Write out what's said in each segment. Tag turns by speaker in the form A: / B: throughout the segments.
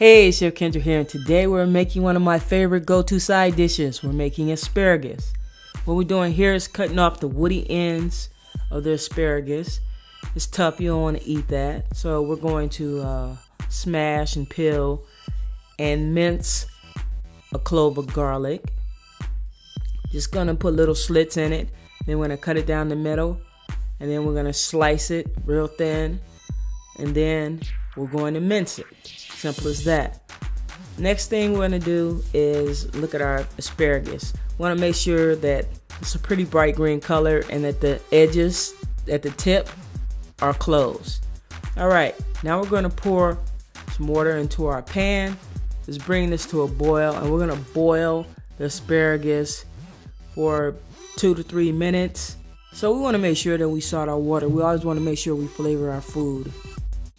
A: Hey, it's Chef Kendra here, and today we're making one of my favorite go-to side dishes. We're making asparagus. What we're doing here is cutting off the woody ends of the asparagus. It's tough, you don't want to eat that. So we're going to uh, smash and peel and mince a clove of garlic. Just gonna put little slits in it. Then we're gonna cut it down the middle, and then we're gonna slice it real thin, and then we're going to mince it. Simple as that. Next thing we're gonna do is look at our asparagus. We wanna make sure that it's a pretty bright green color and that the edges at the tip are closed. All right, now we're gonna pour some water into our pan. Let's bring this to a boil and we're gonna boil the asparagus for two to three minutes. So we wanna make sure that we salt our water. We always wanna make sure we flavor our food.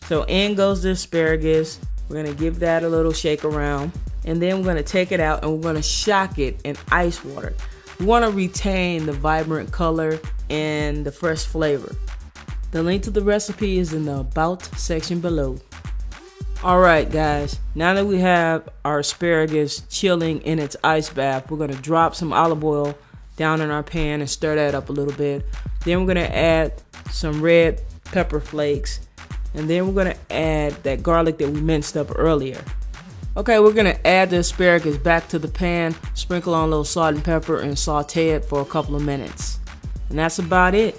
A: So in goes the asparagus. We're gonna give that a little shake around and then we're gonna take it out and we're gonna shock it in ice water. We wanna retain the vibrant color and the fresh flavor. The link to the recipe is in the about section below. Alright guys, now that we have our asparagus chilling in its ice bath, we're gonna drop some olive oil down in our pan and stir that up a little bit. Then we're gonna add some red pepper flakes and then we're gonna add that garlic that we minced up earlier. Okay, we're gonna add the asparagus back to the pan, sprinkle on a little salt and pepper, and saute it for a couple of minutes. And that's about it.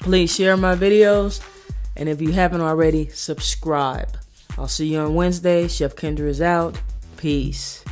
A: Please share my videos, and if you haven't already, subscribe. I'll see you on Wednesday. Chef Kendra is out. Peace.